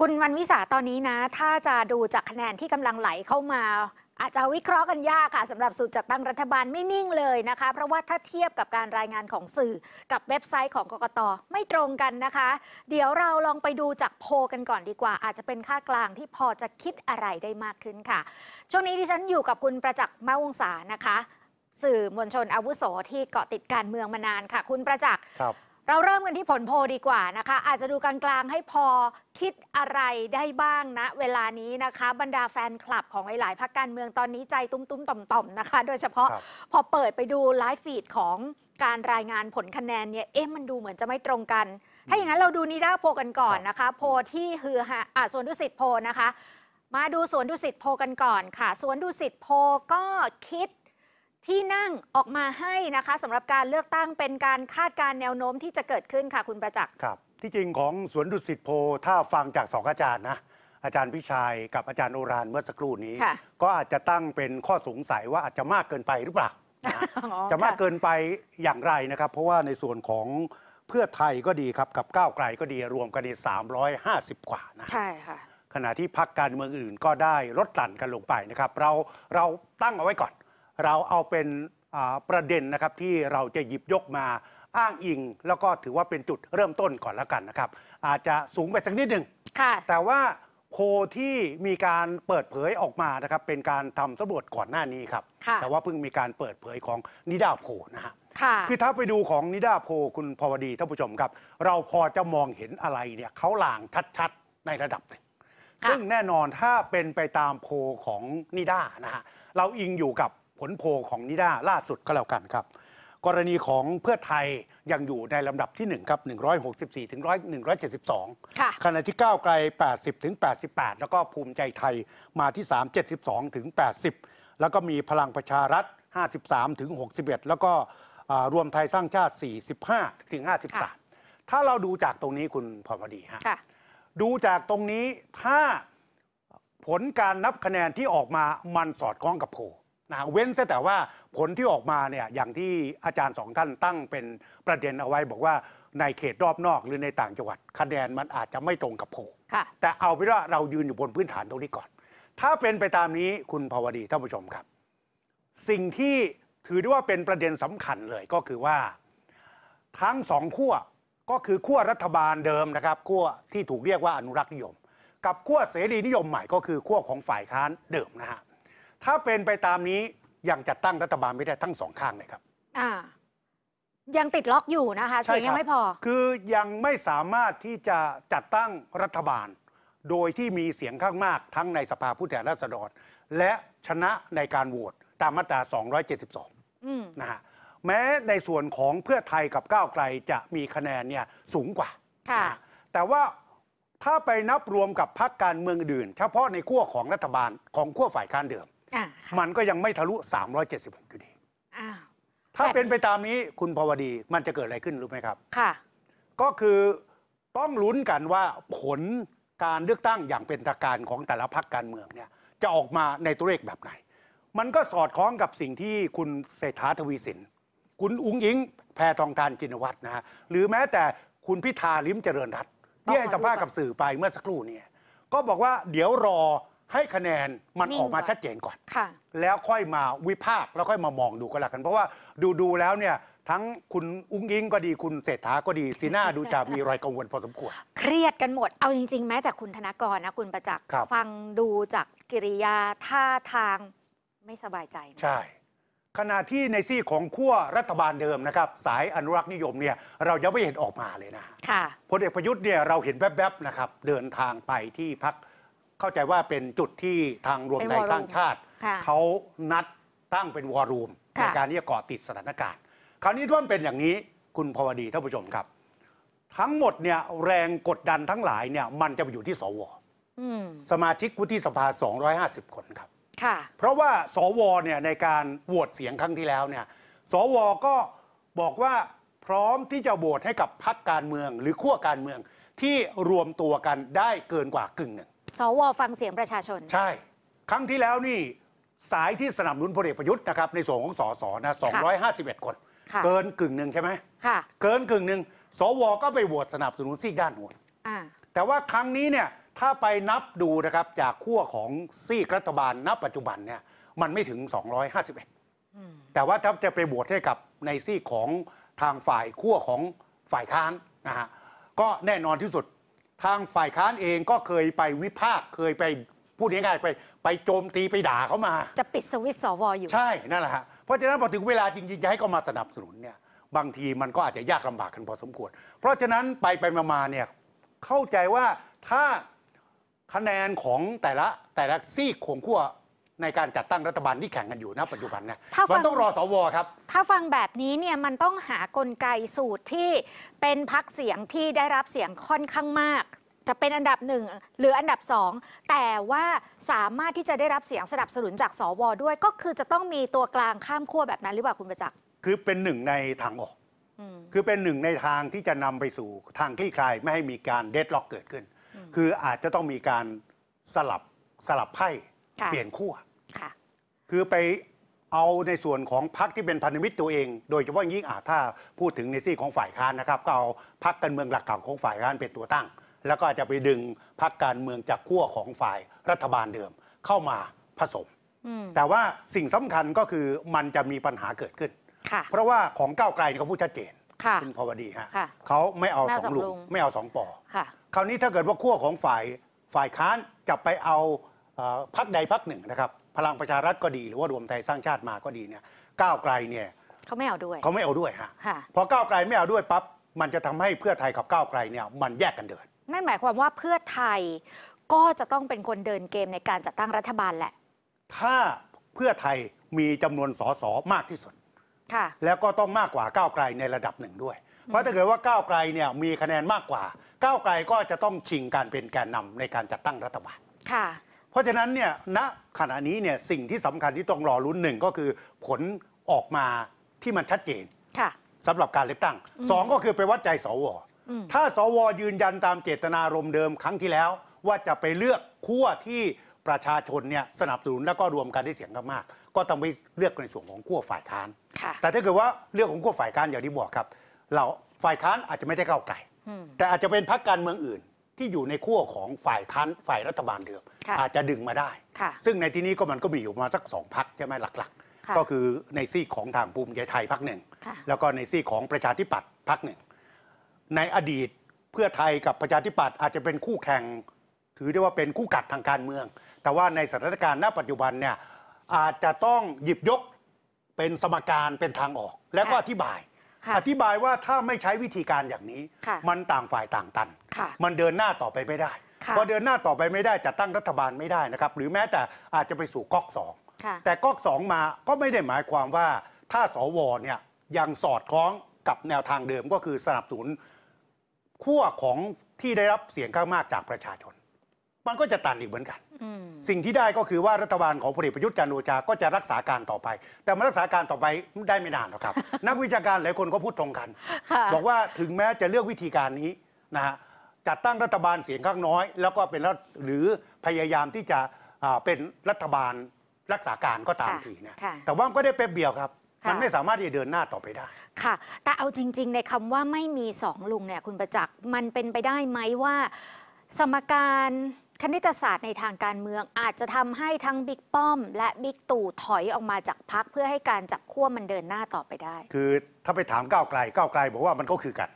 คุณวันวิสาตอนนี้นะ ถ้าจะดูจากคะแนนที่กำลังไหลเข้ามา อาจจะวิเคราะห์กันยากค่ะสำหรับสูตรจัดตั้งรัฐบาลไม่นิ่งเลยนะคะ เพราะว่าถ้าเทียบกับการรายงานของสื่อกับเว็บไซต์ของกกตไม่ตรงกันนะคะ เดี๋ยวเราลองไปดูจากโพลกันก่อนดีกว่า อาจจะเป็นค่ากลางที่พอจะคิดอะไรได้มากขึ้นค่ะ ช่วงนี้ดิฉันอยู่กับคุณประจักษ์มาวงศานะคะ สื่อมวลชนอาวุโสที่เกาะติดการเมืองมานานค่ะ คุณประจักษ์ครับ เราเริ่มกันที่ผลโพลดีกว่านะคะ อาจจะดูกลางๆให้พอคิดอะไรได้บ้างนะเวลานี้นะคะ บรรดาแฟนคลับของหลาย ๆพรรคการเมืองตอนนี้ใจตุ้มๆต่อมๆนะคะ โดยเฉพาะครับพอเปิดไปดู live feed ของการรายงานผลคะแนนเนี่ยเอ๊ะมันดูเหมือนจะไม่ตรงกัน ถ้าอย่างนั้นเราดูนิด้าโพลกันก่อนนะคะ โพลที่ฮือฮาอะสวนดุสิตโพลนะคะ มาดูสวนดุสิตโพลกันก่อนค่ะสวนดุสิตโพลก็คิด ที่นั่งออกมาให้นะคะสำหรับการเลือกตั้งเป็นการคาดการณ์แนวโน้มที่จะเกิดขึ้นค่ะคุณประจักษ์ ครับ ที่จริงของสวนดุสิตโพถ้าฟังจากสองอาจารย์นะอาจารย์พิชัยกับอาจารย์โอรานเมื่อสักครู่นี้ ค่ะ ก็อาจจะตั้งเป็นข้อสงสัยว่าอาจจะมากเกินไปหรือเปล่านะอ๋อจะมากค่ เกินไปอย่างไรนะครับ เพราะว่าในส่วนของเพื่อไทยก็ดีครับ กับก้าวไกลก็ดีรวมกันใน350 กว่านะ ใช่ค่ะ ขณะที่พักการเมืองอื่นก็ได้ลดหลั่นกันลงไปนะครับ เราเราตั้งเอาไว้ก่อน เราเอาเป็นอ่าประเด็นนะครับที่เราจะหยิบยกมาอ้างอิง แล้วก็ถือว่าเป็นจุดเริ่มต้นก่อนแล้วกันนะครับ อาจจะสูงไปสักนิดหนึ่งค่ะแต่ว่าโพลที่มีการเปิดเผยออกมานะครับ เป็นการทำสำรวจก่อนหน้านี้ครับค่ะแต่ว่าเพิ่งมีการเปิดเผยของนิดาโพลนะฮะค่ะคือถ้าไปดูของนิดาโพลคุณพวดีท่านผู้ชมครับ เราพอจะมองเห็นอะไรเนี่ยเขาลางชัดๆในระดับหนึ่งค่ะซึ่งแน่นอนถ้าเป็นไปตามโพลของนิด้านะฮะเราอิงอยู่กับ ผลโพลของนิด้าล่าสุดก็แล้วกันครับ กรณีของเพื่อไทยยังอยู่ในลำดับที่ 1 ครับ 164ถึง100 172ค่ะขณะที่ก้าวไกล 80ถึง88 แล้วก็ภูมิใจไทยมาที่ 3 72ถึง80 แล้วก็มีพลังประชารัฐ 53ถึง61 แล้วก็อ่ารวมไทยสร้างชาติ 45ถึงค่ะ 53 ถ้าเราดูจากตรงนี้คุณพรพดีฮะ ค่ะ ดูจากตรงนี้ถ้าผลการนับคะแนนที่ออกมามันสอดคล้องกับโพล นะเว้นซะแต่ว่าผลที่ออกมาเนี่ยอย่างที่อาจารย์สองท่านตั้งเป็นประเด็นเอาไว้ บอกว่าในเขตรอบนอกหรือในต่างจังหวัดคะแนนมันอาจจะไม่ตรงกับโพลค่ะแต่เอาเป็นว่าเรายืนอยู่บนพื้นฐานตรงนี้ก่อน ถ้าเป็นไปตามนี้คุณภาวดีท่านผู้ชมครับ สิ่งที่ถือได้ว่าเป็นประเด็นสำคัญเลยก็คือว่า ทั้งสองขั้วก็คือขั้วรัฐบาลเดิมนะครับขั้วที่ถูกเรียกว่าอนุรักษ์นิยม กับขั้วเสรีนิยมใหม่ก็คือขั้วของฝ่ายค้านเดิมนะฮะ ถ้าเป็นไปตามนี้ยังจัดตั้งรัฐบาลไม่ได้ทั้งสองข้างเลยครับ อ่า ยังติดล็อกอยู่นะคะใช่เสียงยังไม่พอ คือยังไม่สามารถที่จะจัดตั้งรัฐบาล โดยที่มีเสียงข้างมากทั้งในสภาผู้แทนราษฎร และชนะในการโหวตตามมาตรา 272อืมนะฮะแม้ในส่วนของเพื่อไทยกับก้าวไกลจะมีคะแนนเนี่ยสูงกว่าค่ะนฮแต่ว่าถ้าไปนับรวมกับพรรคการเมืองอื่น เฉพาะในขั้วของรัฐบาลของขั้วฝ่ายค้านเดิม อ่าค่ะมันก็ยังไม่ทะลุ 376 อยู่ดี อ้าวถ้าแบบเป็นไปตามนี้คุณพวดีมันจะเกิดอะไรขึ้นรู้ไหมครับ ค่ะ ก็คือต้องลุ้นกันว่าผลการเลือกตั้งอย่างเป็นทางการของแต่ละพรรคการเมืองเนี่ยจะออกมาในตัวเลขแบบไหน มันก็สอดคล้องกับสิ่งที่คุณเศรษฐาทวีสิน คุณอุ้งอิง แพทองทานจินวัตรนะฮะหรือแม้แต่คุณพิธาลิ้มเจริญรัตน์ที่ให้สัมภาษณ์กับสื่อไปเมื่อสักครู่เนี่ยก็บอกว่าเดี๋ยวรอ ให้คะแนนมันนิ่งออกมาก่อน ชัดเจนก่อน ค่ะ แล้วค่อยมาวิพากษ์แล้วค่อยมามองดูก็แล้วกัน เพราะว่าดูดูๆแล้วเนี่ยทั้งคุณอุ้งอิงก็ดีคุณเศรษฐาก็ดีสีหน้าดูจะมีรอยกังวลพอสมควร เครียดกันหมด เอาจริง ๆ แม้แต่คุณธนากรนะคุณประจักษ์ครับ ฟังดูจากกิริยาท่าทางไม่สบายใจนะใช่ ขณะที่ในซี่ของขั้วรัฐบาลเดิมนะครับ สายอนุรักษ์นิยมเนี่ยเรายังไม่เห็นออกมาเลยนะ ค่ะ พลเอกประยุทธ์เนี่ยเราเห็นแวบๆนะครับ เดินทางไปที่พัก เข้าใจว่าเป็นจุดที่ทางรวมเป็นไทยวอลลุ่มสร้างชาติค่ะเขานัดตั้งเป็นวอรูมค่ะในการที่จะเกาะติดสถานการณ์ คราวนี้ถ้ามันเป็นอย่างนี้คุณพวดีท่านผู้ชมครับ ทั้งหมดเนี่ยแรงกดดันทั้งหลายเนี่ยมันจะไปอยู่ที่สวอืมสมาชิกวุฒิสภา 250 คนครับค่ะเพราะว่าสวเนี่ยในการโหวตเสียงครั้งที่แล้วเนี่ยสวก็บอกว่าพร้อมที่จะโหวตให้กับพรรคการเมือง หรือขั้วการเมืองที่รวมตัวกันได้เกินกว่ากึ่งหนึ่ง สวฟังเสียงประชาชน ใช่ ครั้งที่แล้วนี่สายที่สนับสนุนพลเอกประยุทธ์นะครับในส่วนของสสนะ251 คน ค่ะ เกินกึ่งหนึ่งใช่ไหม ค่ะ เกินกึ่งหนึ่งสวก็ไปโหวตสนับสนุนซีกด้านโน้นอ่า แต่ว่าครั้งนี้เนี่ยถ้าถ้าไปนับดูนะครับจากขั้วของซีกรัฐบาลณปัจจุบันเนี่ยมันไม่ถึง 251 แต่ว่าถ้าจะไปบวชให้กับในซีกของทางฝ่ายขั้วของฝ่ายค้านนะฮะก็แน่นอนที่สุด ทางฝ่ายค้านเองก็เคยไปวิพากษ์เคยไปพูดง่ายๆไป ไปโจมตีไปด่าเขามา จะปิดสวิตช์สวอยู่ ใช่นั่นแหละฮะเพราะฉะนั้นพอถึงเวลาจริงๆจะให้เขามาสนับสนุนเนี่ยบางทีมันก็อาจจะยากลำบากกันพอสมควร เพราะฉะนั้นไปไปมาๆเนี่ยเข้าใจว่าถ้าคะแนนของแต่ละแต่ละซีกของขั้ว ในการจัดตั้งรัฐบาลที่แข่งกันอยู่ณปัจจุบันเนี่ยถ้าฟังมันต้องรอสวครับ ถ้าฟังแบบนี้เนี่ยมันต้องหากลไกสูตรที่เป็นพักเสียงที่ได้รับเสียงค่อนข้างมาก จะเป็นอันดับหนึ่งหรืออันดับสองแต่ว่าสามารถที่จะได้รับเสียงสนับสนุนจากสวด้วย ก็คือจะต้องมีตัวกลางข้ามขั้วแบบนั้นหรือเปล่าคุณประจักษ์คือเป็นหนึ่งในทางออกอืมคือเป็นหนึ่งในทางที่จะนำไปสู่ทางคลี่คลายไม่ให้มีการเดดล็อกเกิดขึ้น คืออาจจะต้องมีการสลับสลับไพ่ ค่ะ เปลี่ยนขั้วค่ะ คือไปเอาในส่วนของพรรคที่เป็นพันธมิตรตัวเอง โดยเฉพาะยิ่งอาถ้าพูดถึงในซี่ของฝ่ายค้านนะครับ ก็เอาพรรคการเมืองหลักๆของฝ่ายค้านเป็นตัวตั้ง แล้วก็อาจจะไปดึงพรรคการเมืองจากขั้วของฝ่ายรัฐบาลเดิมเข้ามาผสม อืม แต่ว่าสิ่งสำคัญก็คือมันจะมีปัญหาเกิดขึ้น ค่ะ เพราะว่าของก้าวไกลเนี่ยเขาพูดชัดเจนค่ะณพวดีฮะค่ะเขาไม่เอาไม่สเอาองลุสองลุงงไม่เอาสองปอ ค่ะ คราวนี้ถ้าเกิดว่าขั้วของฝ่ายฝ่ายค้านจะไปเอาเอ่อ พรรคใดพรรคหนึ่งนะครับ พลังประชารัฐก็ดีหรือว่ารวมไทยสร้างชาติมาก็ดีเนี่ยก้าวไกลเนี่ยเขาไม่เอาด้วยเขาไม่เอาด้วยฮะค่ะพอก้าวไกลไม่เอาด้วยปั๊บมันจะทำให้เพื่อไทยกับก้าวไกลเนี่ยมันแยกกันเดิน นั่นหมายความว่าเพื่อไทยก็จะต้องเป็นคนเดินเกมในการจัดตั้งรัฐบาลแหละ ถ้าเพื่อไทยมีจำนวนสสมากที่สุดค่ะแล้วก็ต้องมากกว่าก้าวไกลในระดับหนึ่งด้วย เพราะถ้าเกิดว่าก้าวไกลเนี่ยมีคะแนนมากกว่าก้าวไกลก็จะต้องชิงการเป็นแกนนำในการจัดตั้งรัฐบาลค่ะ เพราะฉะนั้นเนี่ยณขณะนี้เนี่ยสิ่งที่สำคัญที่ต้องรอลุ้นหนึ่งก็คือผลออกมาที่มันชัดเจนค่ะสำหรับการเลือกตั้งสองก็คือไปวัดใจสวอืมถ้าสวยืนยันตามเจตนารมณ์เดิมครั้งที่แล้ว ว่าจะไปเลือกขั้วที่ประชาชนเนี่ยสนับสนุนแล้วก็รวมกันได้เสียงข้างมาก ก็ต้องไปเลือกในส่วนของขั้วฝ่ายค้านค่ะแต่ถ้าเกิดว่าเรื่องของขั้วฝ่ายค้านอย่างที่บอกครับ เราฝ่ายค้านอาจจะไม่ได้ก้าวไกลอืมแต่อาจจะเป็นพรรคการเมืองอื่น ที่อยู่ในขั้วของฝ่ายค้านฝ่ายรัฐบาลเดิม ค่ะอาจจะดึงมาได้ ค่ะซึ่งในที่นี้ก็มันก็มีอยู่ประมาณสักสองพักใช่ไหมหลักค่ะๆ ก็คือในซีกของทางภูมิใจไทยพักหนึ่ง ค่ะ แล้วก็ในซีกของประชาธิปัตย์พักหนึ่ง ในอดีตเพื่อไทยกับประชาธิปัตย์อาจจะเป็นคู่แข่ง ถือได้ว่าเป็นคู่กัดทางการเมือง แต่ว่าในสถานการณ์ณปัจจุบันเนี่ยอาจจะต้องหยิบยกเป็นสมการเป็นทางออก แล้วก็ค่ะอธิบายค่ะ อธิบายว่าถ้าไม่ใช้วิธีการอย่างนี้ค่ะมันต่างฝ่ายต่างตันค่ะมันเดินหน้าต่อไปไม่ได้ค่ะพอเดินหน้าต่อไปไม่ได้จัดตั้งรัฐบาลไม่ได้นะครับ หรือแม้แต่อาจจะไปสู่ก๊อกสองค่ะแต่ก๊อกสองมาก็ไม่ได้หมายความว่าถ้าสวเนี่ยยังสอดคล้องกับแนวทางเดิมก็คือสนับสนุนขั้วของที่ได้รับเสียงข้างมากจากประชาชน มันก็จะตันอีกเหมือนกันอืม สิ่งที่ได้ก็คือว่ารัฐบาลของพลเอกประยุทธ์จันทร์โอชาก็จะรักษาการต่อไป แต่มารักษาการต่อไปได้ไม่นานหรอกครับ นักวิชาการหลายคนก็พูดตรงกันค่ะบอกว่าถึงแม้จะเลือกวิธีการนี้นะฮะจัดตั้งรัฐบาลเสียงข้างน้อย แล้วก็เป็นรัฐหรือพยายามที่จะอ่าเป็นรัฐบาลรักษาการก็ตามค่ะทีเนี่ยค่ะแต่ว่ามันก็ได้แป๊บเดียวครับค่ะมันไม่สามารถที่จะเดินหน้าต่อไปได้ ค่ะ แต่เอาจริง ๆ ในคำว่าไม่มีสองลุงเนี่ยคุณประจักษ์ มันเป็นไปได้ไหมว่า สมการ คณิตศาสตร์ในทางการเมืองอาจจะทำให้ทั้งบิ๊กป้อม และบิ๊กตู่ถอยออกมาจากพักเพื่อให้การจับขั้วมันเดินหน้าต่อไปได้ คือถ้าไปถามก้าวไกลก้าวไกลบอกว่ามันก็คือกัน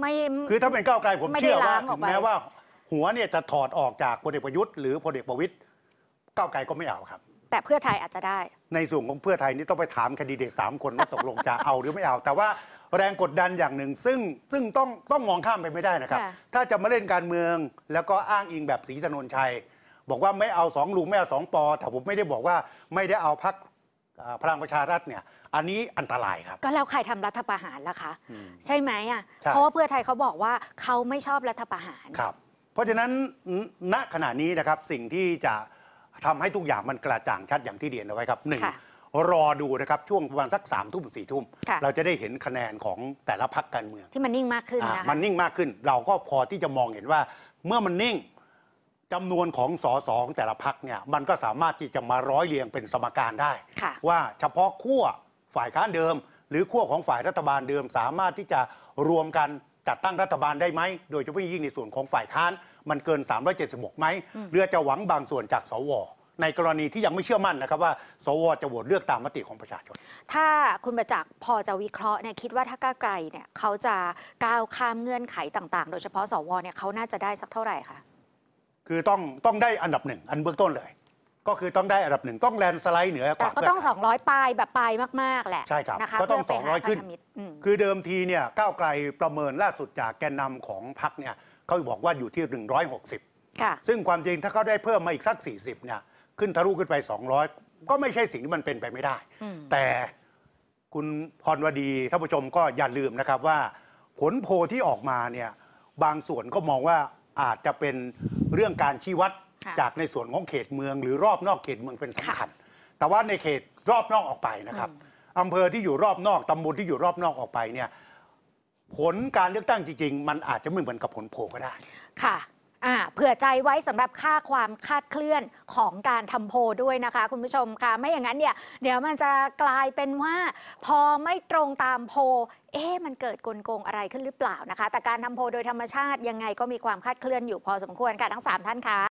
ไม่คือถ้าเป็นก้าวไกลผมไม่ได้เชื่อว่าล้างอถึอกงไปแม้ว่า หัวเนี่ยจะถอดออกจากพลเอกประยุทธ์หรือพลเอกประวิตยก้าวไกลก็ไม่เอาครับ แต่เพื่อไทยอาจจะได้ ในส่วนของเพื่อไทยนี่ต้องไปถามแคนดิเดตสามคนว่าตกลงจะเอาหรือไม่เอา แต่ว่า แรงกดดันอย่างหนึ่ง ซึ่งซึ่งต้องต้องมองข้ามไปไม่ได้นะครับ ค่ะถ้าจะมาเล่นการเมืองแล้วก็อ้างอิงแบบศรีถนนชัย บอกว่าไม่เอาสองลุงไม่เอาสองปอแต่ผมไม่ได้บอกว่าไม่ได้เอาพักพลังประชารัฐเนี่ย อันนี้อันตรายครับ ก็แล้วใครทำรัฐประหารล่ะคะ อืมใช่ไหมอะ ใช่ เพราะว่าเพื่อไทยเขาบอกว่าเขาไม่ชอบรัฐประหาร ครับ เพราะฉะนั้นณณขณะนี้นะครับสิ่งที่จะทำให้ทุกอย่างมันกระจ่างชัดอย่างที่เรียนเอาไว้ครับหนึ่ง ค่ะ รอดูนะครับช่วงประมาณสักสามทุ่มสี่ทุ่มค่ะเราจะได้เห็นคะแนนของแต่ละพักการเมือง ที่มันนิ่งมากขึ้นอะนะคะมันนิ่งมากขึ้น เราก็พอที่จะมองเห็นว่าเมื่อมันนิ่งจำนวนของสสของแต่ละพักเนี่ยมันก็สามารถที่จะมาร้อยเรียงเป็นสมการได้ค่ะว่าเฉพาะขั้วฝ่ายค้านเดิม หรือขั้วของฝ่ายรัฐบาลเดิม สามารถที่จะรวมกันจัดตั้งรัฐบาลได้ไหม โดยเฉพาะยิ่งในส่วนของฝ่ายค้าน มันเกิน 376ไหมหรือจะหวังบางส่วนจากสว ในกรณีที่ยังไม่เชื่อมั่นนะครับว่าสวจะโหวตเลือกตามมติของประชาชน ถ้าคุณประจักษ์พอจะวิเคราะห์เนี่ยคิดว่าถ้าก้าวไกลเนี่ยเขาจะก้าวข้ามเงื่อนไขต่างๆ โดยเฉพาะสวเนี่ยเขาน่าจะได้สักเท่าไหร่คะคือต้องต้องได้อันดับหนึ่งอันเบื้องต้นเลย ก็คือต้องได้อันดับหนึ่งต้องแลนด์สไลด์เหนือกแต่ว่าก็เพื่ต้องไทย 200ปลายแบบปลายมากๆแหละใช่ครับนะคะก็ต้องเพื่ไปหา200ขึ้น พัธมิตรอืม คือเดิมทีเนี่ยก้าวไกลประเมินล่าสุดจากแกนนำของพรรคเนี่ยเขาบอกว่าอยู่ที่ 160 ค่ะ ซึ่งความจริงถ้าเขาได้เพิ่มมาอีกสัก 40เนี่ย ขึ้นทะลุขึ้นไป 200 ก็ไม่ใช่สิ่งที่มันเป็นไปไม่ได้อืมแต่คุณพรวดีท่านผู้ชมก็อย่าลืมนะครับว่า ผลโพลที่ออกมาเนี่ยบางส่วนก็มองว่าอาจจะเป็นเรื่องการชี้วัดค่ะจากในส่วนของเขตเมือง หรือรอบนอกเขตเมืองเป็นสำคัญ แต่ว่าในเขตรอบนอกออกไปนะครับอำเภอที่อยู่รอบนอกตำบลที่อยู่รอบนอกออกไปเนี่ยผลการเลือกตั้งจริง ๆ มันอาจจะไม่เหมือนกับผลโพลก็ได้ ค่ะอ่า เผื่อใจไว้สำหรับค่าความคาดเคลื่อนของการทำโพด้วยนะคะ คุณผู้ชมค่ะไม่อย่างนั้นเนี่ยเดี๋ยวมันจะกลายเป็นว่า พอไม่ตรงตามโพเอ๊ะมันเกิดกลโกงอะไรขึ้นหรือเปล่านะคะ แต่การทำโพโดยธรรมชาติยังไงก็มีความคาดเคลื่อนอยู่พอสมควรค่ะทั้งสามท่านคะ